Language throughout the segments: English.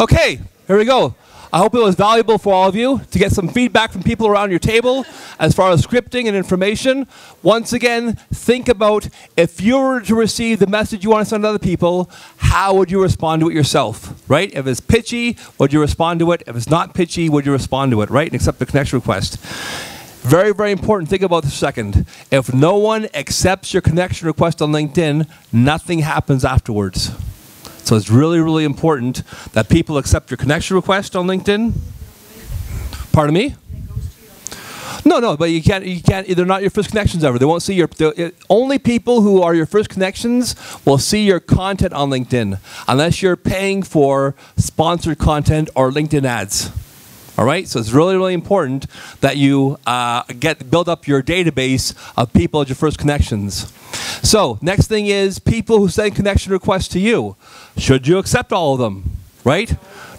Okay, here we go. I hope it was valuable for all of you to get some feedback from people around your table as far as scripting and information. Once again, think about if you were to receive the message you want to send to other people, how would you respond to it yourself, right? If it's pitchy, would you respond to it? If it's not pitchy, would you respond to it, right? And accept the connection request. Very, very important. Think about a second. If no one accepts your connection request on LinkedIn, nothing happens afterwards. So it's really, really important that people accept your connection request on LinkedIn. Pardon me? No, no, but you can't. You can't. They're not your first connections ever. They won't see your. Only people who are your first connections will see your content on LinkedIn, unless you're paying for sponsored content or LinkedIn ads. All right, so it's really, really important that you uh, get build up your database of people as your first connections. So next thing is people who send connection requests to you. Should you accept all of them? Right?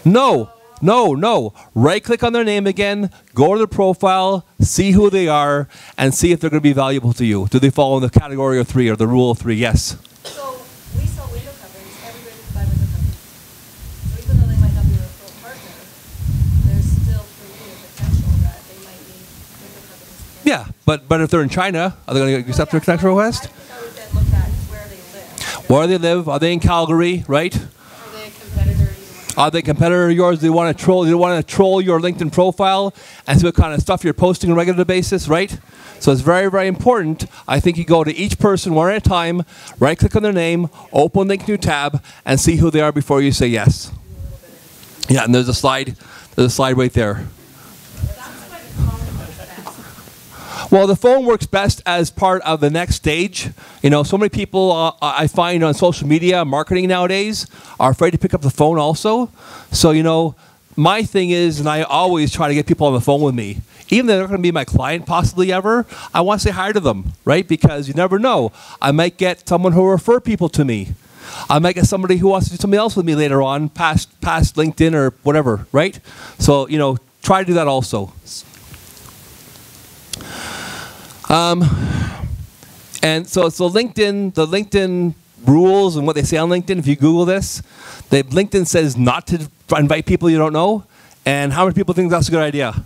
No, no, no. Right click on their name again, go to their profile, see who they are, and see if they're going to be valuable to you. Do they fall in the category of three or the rule of three? Yes. So we sell window coverings, everybody can buy window coverings. So even though they might not be a referral partner, there's still for you a potential that they might need window coverings. Yeah, but but if they're in China, are they going to accept your connection request? I think I would then look at where they live. Where they live? Are they in Calgary? Right? Are they a competitor? You want Are they a competitor of yours? Do they want to troll? They want to troll your LinkedIn profile and see what kind of stuff you're posting on a regular basis, right? So it's very, very important. I think you go to each person one at a time, right click on their name, open link new tab, and see who they are before you say yes. Yeah, and there's a slide. There's a slide right there. Well, the phone works best as part of the next stage. You know, so many people uh, I find on social media marketing nowadays are afraid to pick up the phone also. So, you know, my thing is, and I always try to get people on the phone with me, even though they're not going to be my client possibly ever, I want to say hi to them, right? Because you never know. I might get someone who will refer people to me. I might get somebody who wants to do something else with me later on, past past LinkedIn or whatever, right? So, you know, try to do that also. Um, and so, so LinkedIn, the LinkedIn rules and what they say on LinkedIn, if you Google this, they, LinkedIn says not to invite people you don't know. And how many people think that's a good idea?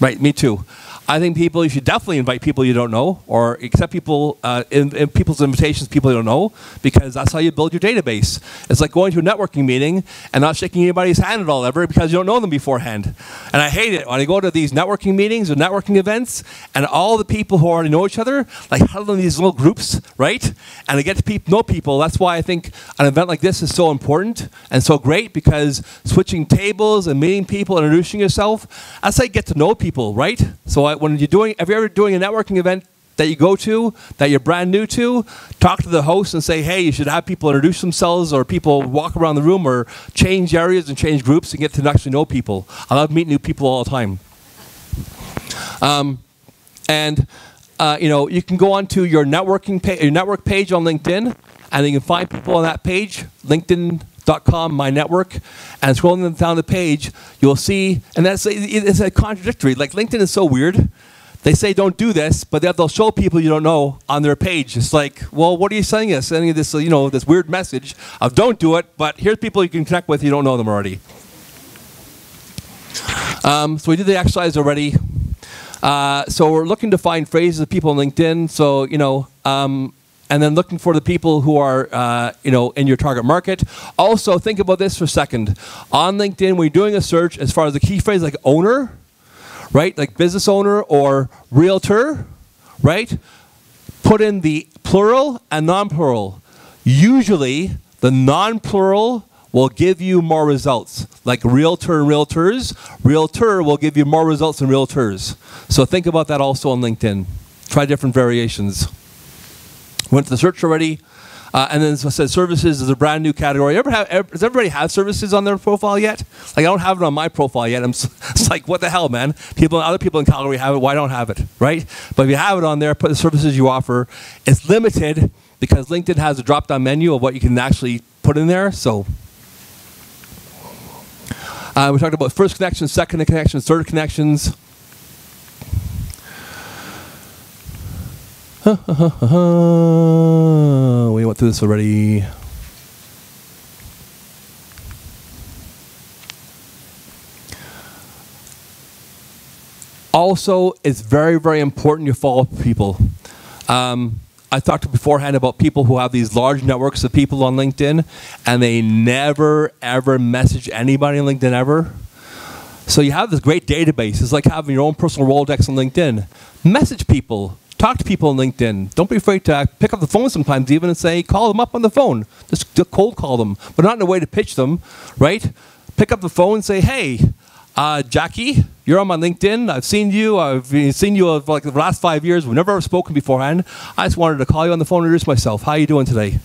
Right, me too. I think people, you should definitely invite people you don't know or accept people, uh, in, in people's invitations people you don't know because that's how you build your database. It's like going to a networking meeting and not shaking anybody's hand at all ever because you don't know them beforehand. And I hate it when I go to these networking meetings or networking events and all the people who already know each other, like huddle in these little groups, right? And they get to peop know people. That's why I think an event like this is so important and so great because switching tables and meeting people and introducing yourself, that's how you get to know people, right? So I, when you're doing, if you're ever doing a networking event that you go to that you're brand new to, talk to the host and say, hey, you should have people introduce themselves or people walk around the room or change areas and change groups and get to actually know people. I love meeting new people all the time. Um, and uh, you know, you can go onto your networking page, your network page on LinkedIn, and you can find people on that page, LinkedIn.com, my network, and scrolling down the page, you'll see, and that's it's a contradictory. Like LinkedIn is so weird. They say don't do this, but they- they'll show people you don't know on their page. It's like, well, what are you sending us? Sending this, you know, this weird message of don't do it, but here's people you can connect with. You don't know them already. Um, so we did the exercise already. Uh, so we're looking to find phrases of people on LinkedIn. So you know, um, and then looking for the people who are uh, you know in your target market. Also, think about this for a second. On LinkedIn, when you're doing a search, as far as the key phrase like owner, right, like business owner or realtor, right, put in the plural and non-plural. Usually, the non-plural will give you more results. Like realtor and realtors, realtor will give you more results than realtors. So think about that also on LinkedIn. Try different variations. Went to the search already. Uh, and then as I said, services is a brand new category. Ever have, ever, does everybody have services on their profile yet? Like I don't have it on my profile yet. I'm it's like what the hell, man? People, other people in Calgary have it. Why don't I have it, right? But if you have it on there, put the services you offer. It's limited because LinkedIn has a drop-down menu of what you can actually put in there. So uh, we talked about first connections, second connections, third connections. Went through this already. Also, it's very, very important you follow people. Um, I talked beforehand about people who have these large networks of people on LinkedIn and they never, ever message anybody on LinkedIn ever. So you have this great database. It's like having your own personal Rolodex on LinkedIn. Message people. Talk to people on LinkedIn. Don't be afraid to pick up the phone sometimes even and say, call them up on the phone. Just cold call them, but not in a way to pitch them, right? Pick up the phone and say, hey, uh, Jackie, you're on my LinkedIn. I've seen you. I've seen you for like the last five years. We've never spoken beforehand. I just wanted to call you on the phone and introduce myself. How are you doing today?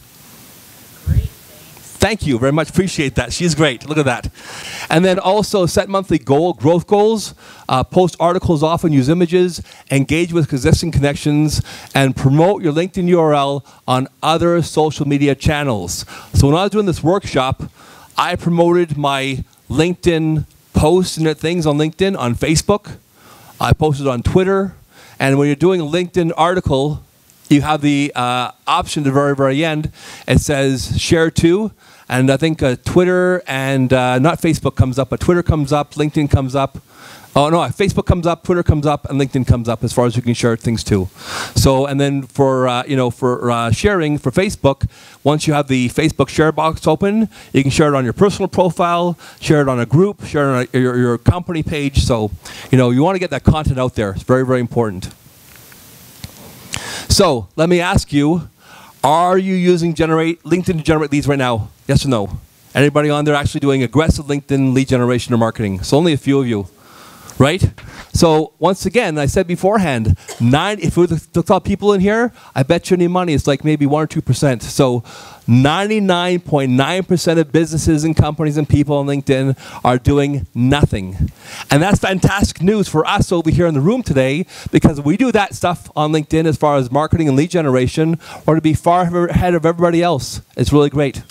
Thank you very much. Appreciate that. She's great. Look at that. And then also set monthly goal growth goals. Uh, post articles often, use images, engage with existing connections, and promote your LinkedIn URL on other social media channels. So when I was doing this workshop, I promoted my LinkedIn posts and things on LinkedIn, on Facebook. I posted on Twitter. And when you're doing a LinkedIn article, you have the uh, option at the very, very end. It says share to. And I think uh, Twitter and uh, not Facebook comes up, but Twitter comes up, LinkedIn comes up. Oh no, Facebook comes up, Twitter comes up, and LinkedIn comes up as far as we can share things too. So, and then for uh, you know for uh, sharing for Facebook, once you have the Facebook share box open, you can share it on your personal profile, share it on a group, share it on a, your, your company page. So, you know you want to get that content out there. It's very very important. So let me ask you: Are you using generate LinkedIn to generate leads right now? Yes or no? Anybody on there actually doing aggressive LinkedIn lead generation or marketing? So only a few of you right? So once again, I said beforehand, nine. If we look at people in here, I bet you any money it's like maybe one or two percent. So, ninety-nine point nine percent of businesses and companies and people on LinkedIn are doing nothing, and that's fantastic news for us over here in the room today because we do that stuff on LinkedIn as far as marketing and lead generation, or to be far ahead of everybody else. It's really great.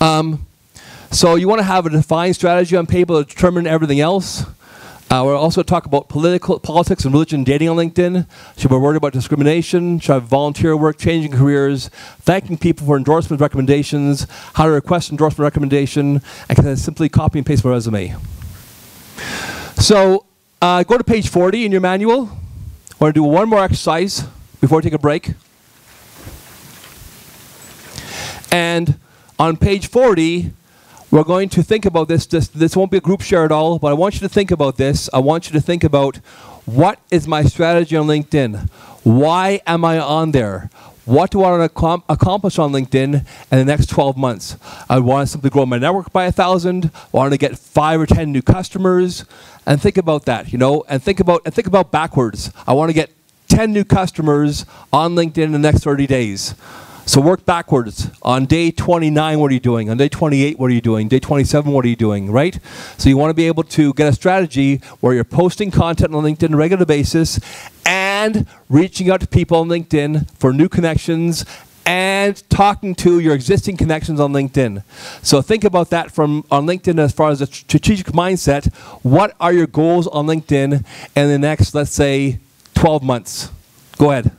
Um, so you want to have a defined strategy on paper to determine everything else. Uh, we'll also talk about political politics and religion dating on LinkedIn. Should we worry about discrimination? Should I have volunteer work, changing careers, thanking people for endorsement recommendations, how to request endorsement recommendation, and can simply copy and paste my resume. So uh, go to page 40 in your manual. I want to do one more exercise before we take a break. And on page 40, we're going to think about this. this. This won't be a group share at all, but I want you to think about this. I want you to think about what is my strategy on LinkedIn? Why am I on there? What do I want to accomplish on LinkedIn in the next 12 months? I want to simply grow my network by a thousand. I want to get five or 10 new customers, and think about that, you know, and think about and think about backwards. I want to get 10 new customers on LinkedIn in the next 30 days. So work backwards. On day 29, what are you doing? On day 28, what are you doing? Day 27, what are you doing, right? So you want to be able to get a strategy where you're posting content on LinkedIn on a regular basis and reaching out to people on LinkedIn for new connections and talking to your existing connections on LinkedIn. So think about that from on LinkedIn as far as a strategic mindset. What are your goals on LinkedIn in the next, let's say, 12 months? Go ahead.